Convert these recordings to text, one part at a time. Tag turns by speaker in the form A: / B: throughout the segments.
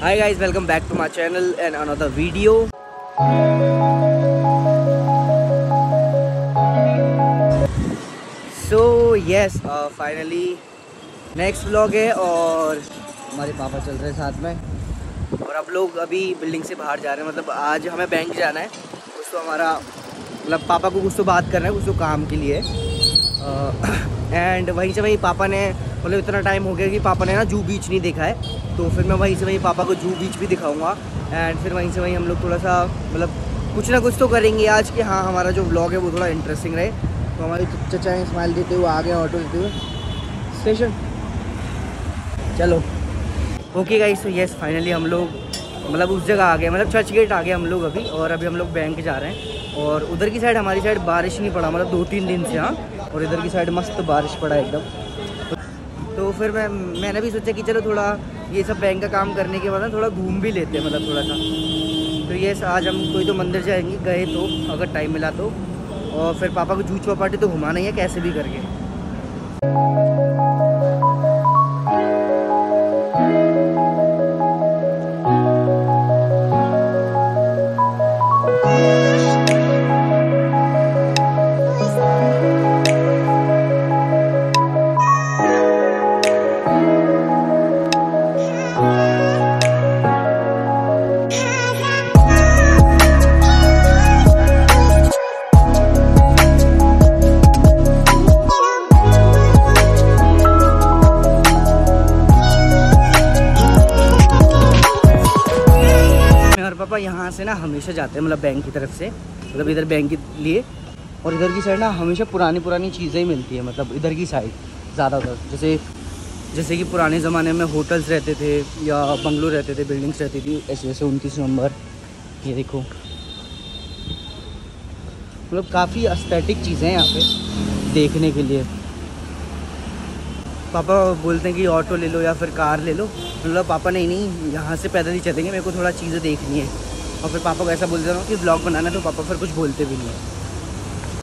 A: Hi guys, welcome back to my channel and another video. So yes, uh, finally next vlog है और हमारे पापा चल रहे हैं साथ में। और आप लोग अभी बिल्डिंग से बाहर जा रहे हैं मतलब आज हमें बैंक जाना है। कुछ तो हमारा मतलब पापा को कुछ तो बात करना है कुछ तो काम के लिए। एंड वहीं से वहीं पापा ने मतलब इतना टाइम हो गया कि पापा ने ना जू बीच नहीं देखा है। तो फिर मैं वहीं से वहीं पापा को जू बीच भी दिखाऊँगा। एंड फिर वहीं से वहीं हम लोग थोड़ा सा मतलब कुछ ना कुछ तो करेंगे आज कि हाँ हमारा जो ब्लॉग है वो थोड़ा इंटरेस्टिंग रहे। तो हमारे चचा स्माइल देते हुए आ गए ऑटो देते हुए। स्टेशन चलो। ओके गाइस तो यस फाइनली हम लोग मतलब उस जगह आ गए मतलब चर्च गेट आ गए हम लोग अभी। और अभी हम लोग बैंक जा रहे हैं। और उधर की साइड हमारी साइड बारिश नहीं पड़ा मतलब दो तीन दिन से हाँ। और इधर की साइड मस्त बारिश पड़ा एकदम। तो फिर मैं, मैंने भी सोचा कि चलो थोड़ा ये सब बैंक का काम करने के बाद ना थोड़ा घूम भी लेते हैं मतलब थोड़ा सा। तो ये आज हम कोई तो मंदिर जाएँगे, गए तो अगर टाइम मिला तो। और फिर पापा को जूच चौपाटी तो घुमाना ही है, कैसे भी करके। पापा यहाँ से ना हमेशा जाते हैं मतलब बैंक की तरफ़ से मतलब इधर बैंक के लिए। और इधर की साइड ना हमेशा पुरानी पुरानी चीज़ें ही मिलती है मतलब इधर की साइड ज़्यादातर। जैसे जैसे कि पुराने ज़माने में होटल्स रहते थे, या बंगलो रहते थे बिल्डिंग्स रहती थी, ऐसे जैसे उनतीस नवंबर ये देखो। मतलब काफ़ी अस्थेटिक चीज़ें हैं यहाँ पे, देखने के लिए। पापा बोलते हैं कि ऑटो ले लो या फिर कार ले लो। मतलब पापा, नहीं नहीं, यहाँ से पैदल ही चलेंगे, मेरे को थोड़ा चीज़ें देखनी है। और फिर पापा को ऐसा बोलते रहा कि ब्लॉग बनाना तो पापा फिर कुछ बोलते भी नहीं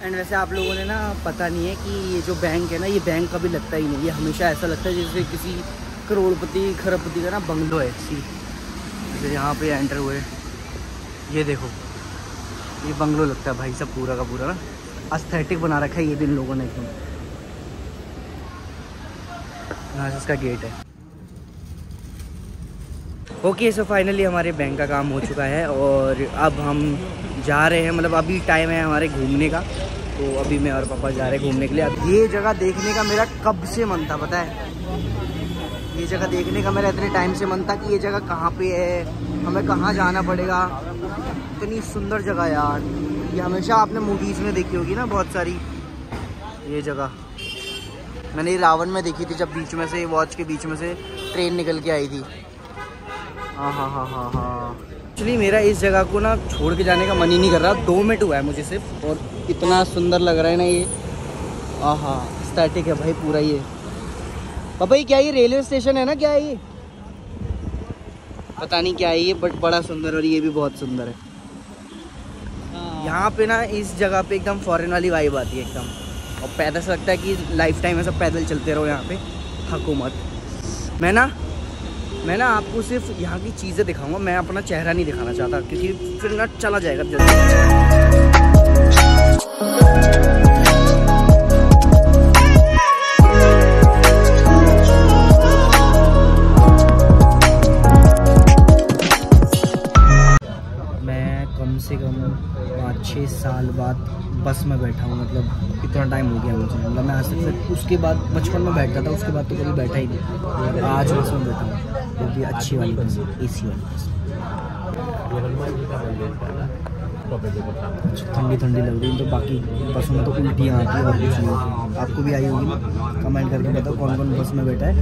A: एंड वैसे आप लोगों ने ना पता नहीं है कि ये जो बैंक है ना, ये बैंक कभी लगता ही नहीं, ये हमेशा ऐसा लगता है जैसे किसी करोड़पति, खरबपति का ना बंगलो है सी जैसे यहाँ पे एंटर हुए। ये देखो। ये बंगलो लगता है भाई, सब पूरा का पूरा ना। अस्थेटिक बना रखा है ये इन लोगों ने एकदम। यहाँ से इसका गेट है। ओके सो फाइनली हमारे बैंक का काम हो चुका है और अब हम जा रहे हैं मतलब अभी टाइम है हमारे घूमने का तो अभी मैं और पापा जा रहे हैं घूमने के लिए। अब ये जगह देखने का मेरा कब से मन था, पता है? ये जगह देखने का मेरा इतने टाइम से मन था कि ये जगह कहाँ पे है, हमें कहाँ जाना पड़ेगा। इतनी सुंदर जगह यार। ये हमेशा आपने मूवीज़ में देखी होगी ना बहुत सारी। ये जगह। मैंने ये रावण में देखी थी जब बीच में से वॉच के बीच में से ट्रेन निकल के आई थी। हाँ हाँ हाँ हाँ हाँ। एक्चुअली मेरा इस जगह को ना छोड़ के जाने का मन ही नहीं कर रहा। दो मिनट हुआ है मुझे सिर्फ़, और इतना सुंदर लग रहा है ना ये। हाँ हाँ स्टैटिक है भाई पूरा ये। पापा, ये क्या ये रेलवे स्टेशन है ना क्या ये? पता नहीं क्या है ये बट बड़ा सुंदर और ये भी बहुत सुंदर है। यहाँ पे ना इस जगह पे एकदम फॉरेन वाली वाइब आती है एकदम। और पैदल से लगता है कि लाइफ टाइम ऐसा पैदल चलते रहो यहाँ पे। हुकूमत मैं ना मैं ना आपको सिर्फ़ यहाँ की चीज़ें दिखाऊँगा, मैं अपना चेहरा नहीं दिखाना चाहता, क्योंकि फिर ना चला जाएगा जल्दी। साल बाद बस में बैठा हूँ मतलब इतना टाइम हो गया मुझे। मतलब मैं आज तक उसके बाद, बचपन में बैठता था, उसके बाद तो कभी बैठा ही नहीं। आज बस में बैठा हूँ, क्योंकि अच्छी वाली बस ए सी वाली बस। ठंडी ठंडी लग रही है तो बाकी बसों में तो उल्टियाँ आती है और कुछ नहीं। आपको भी आई होगी ना कमेंट करके बताओ कौन कौन बस में बैठा है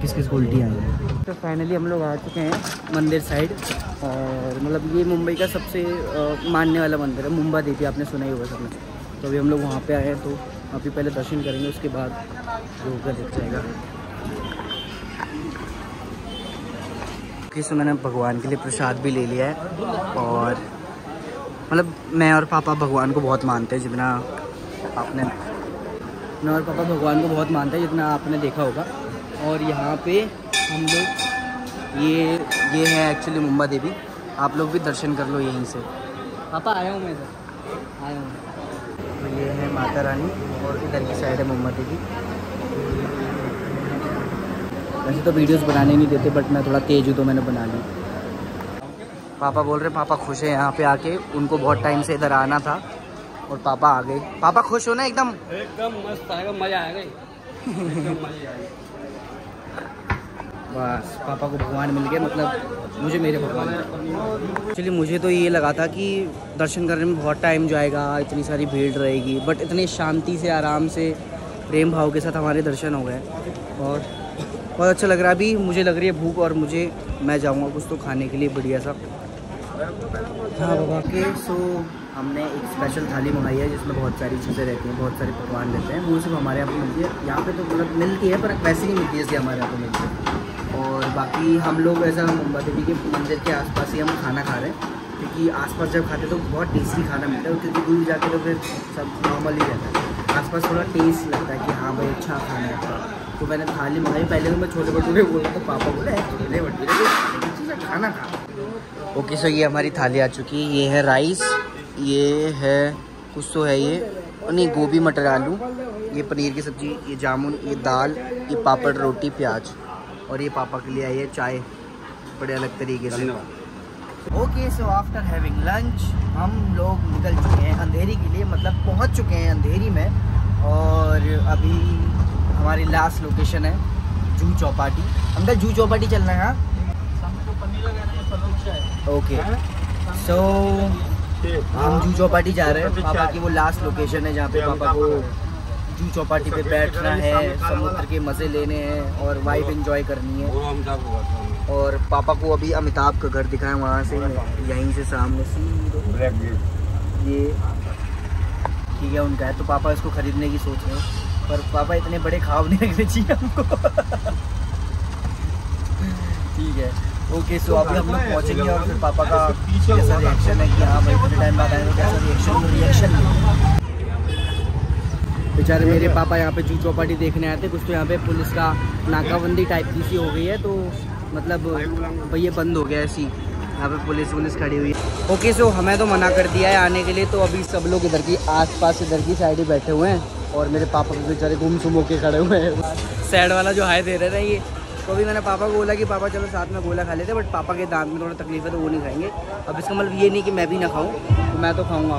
A: किस किस को उल्टियाँ आई हैं। तो फाइनली हम लोग आ चुके हैं मंदिर साइड और मतलब ये मुंबई का सबसे मानने वाला मंदिर है मुंबा देवी आपने सुना ही होगा सबने। तो अभी हम लोग वहाँ पर आए हैं तो अभी पहले दर्शन करेंगे उसके बाद जो होगा दिख जाएगा। सो मैंने भगवान के लिए प्रसाद भी ले लिया है और मतलब मैं और पापा भगवान को बहुत मानते हैं, जितना आपने मैं और पापा भगवान को बहुत मानते हैं, जितना आपने देखा होगा। और यहाँ पे हम लोग ये ये है एक्चुअली मुम्बा देवी। आप लोग भी दर्शन कर लो यहीं से।
B: पापा, आया हूँ मैं आया हूँ।
A: तो ये है माता रानी, और इधर की साइड है मुम्बा देवी। वैसे तो वीडियोस बनाने नहीं देते बट मैं थोड़ा तेज हूँ तो मैंने बना ली। पापा बोल रहे पापा खुश हैं यहाँ पे आके उनको बहुत टाइम से इधर आना था और पापा आ गए. पापा खुश हो ना एकदम?
B: एकदम मस्त आएगा मज़ा आएगा
A: बस पापा को भगवान मिल गए मतलब मुझे मेरे भगवान। एक्चुअली मुझे तो ये लगा था कि दर्शन करने में बहुत टाइम जाएगा इतनी सारी भीड़ रहेगी बट इतनी शांति से आराम से प्रेम भाव के साथ हमारे दर्शन हो गए। और बहुत अच्छा लग रहा है। अभी मुझे लग रही है भूख और मुझे मैं जाऊँगा कुछ तो खाने के लिए बढ़िया सा। हाँ बाबा के सो हमने एक स्पेशल थाली मंगाई है जिसमें बहुत सारी चीज़ें रहती हैं, बहुत सारे पकवान रहते हैं। वो सिर्फ़ हमारे यहाँ पे मिलती है। यहाँ पे तो मतलब मिलती है, पर वैसे नहीं मिलती है हमारे यहाँ पे मिलती है। और बाकी, हम लोग ऐसा मुंबा देवी के मंदिर के आसपास ही हम खाना खा रहे हैं। क्योंकि आसपास जब खाते तो बहुत टेस्टी खाना मिलता है क्योंकि दूर जाके तो फिर सब नॉर्मल ही रहता है। आसपास थोड़ा टेस्ट लगता है कि हाँ भाई अच्छा खाना है। तो मैंने थाली मंगाई। पहले तो मैं छोटे भटूरे बोला तो पापा बोले छोले भटूरे चीज़ खाना खा। ओके सो ये हमारी थाली आ चुकी है। ये है राइस ये है कुछ तो है ये। और नहीं गोभी मटर आलू। ये पनीर की सब्ज़ी ये जामुन ये दाल ये पापड़ रोटी प्याज। और ये पापा के लिए आई है चाय। बड़े अलग तरीके से। Okay so after having lunch हम लोग निकल चुके हैं अंधेरी के लिए। मतलब पहुँच चुके हैं अंधेरी में। और अभी हमारी लास्ट लोकेशन है जू चौपाटी। अंदर जू चौपाटी चलना है? ओके सो हम जू चौपाटी जा रहे हैं। पापा की वो लास्ट लोकेशन है जहाँ पे पापा को जू चौपाटी पे बैठना है समुद्र के मज़े लेने हैं और वाइफ इंजॉय करनी है। और पापा को अभी अमिताभ का घर दिखाएँ वहाँ से यहीं से सामने ये ठीक है उनका है। तो पापा इसको खरीदने की सोच रहे हैं। पर पापा इतने बड़े खाब नहीं रखने चाहिए हमको। ठीक है। ओके सो अभी हम लोग पहुँचेंगे और फिर पापा का कैसा रिएक्शन है कि हाँ भाई, इतने टाइम बाद आएँगे कैसा रिएक्शन रिएक्शन बेचारे मेरे पापा यहाँ पे जू चौपाटी देखने आए थे, कुछ तो यहाँ पे पुलिस का नाकाबंदी टाइप की सी हो गई है तो मतलब भैया बंद हो गया ऐसी। यहाँ पे पुलिस वुलिस खड़ी हुई है। ओके सो हमें तो मना कर दिया है आने के लिए तो अभी सब लोग इधर की आसपास, इधर की साइड ही बैठे हुए हैं और मेरे पापा बेचारे गुम सुम होके खड़े हुए हैं। सैड वाला जो हाई दे रहे थे ये तो अभी मैंने पापा को बोला कि पापा चलो साथ में गोला खा लेते बट पापा के दांत में थोड़ा तकलीफ़ है तो वो नहीं खाएँगे। अब इसका मतलब ये नहीं कि मैं भी ना खाऊँ तो मैं तो खाऊँगा।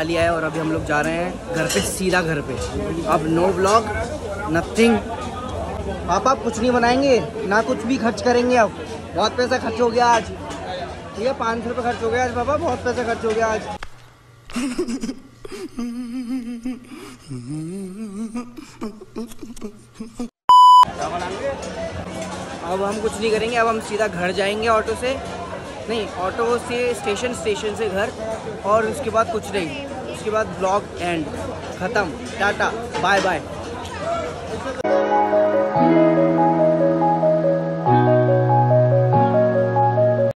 A: खा लिया है और अभी हम लोग जा रहे हैं घर पे, सीधा घर पे। अब नो ब्लॉग नथिंग पापा कुछ नहीं बनाएँगे, ना कुछ भी खर्च करेंगे अब बहुत पैसा खर्च हो गया आज। ठीक है, पाँच सौ खर्च हो गया आज पापा, बहुत पैसा खर्च हो गया आज। अब हम कुछ नहीं करेंगे, अब हम सीधा घर जाएँगे ऑटो से। नहीं ऑटो से स्टेशन स्टेशन से घर और उसके बाद कुछ नहीं। उसके बाद ब्लॉक एंड ख़त्म। टाटा। Bye bye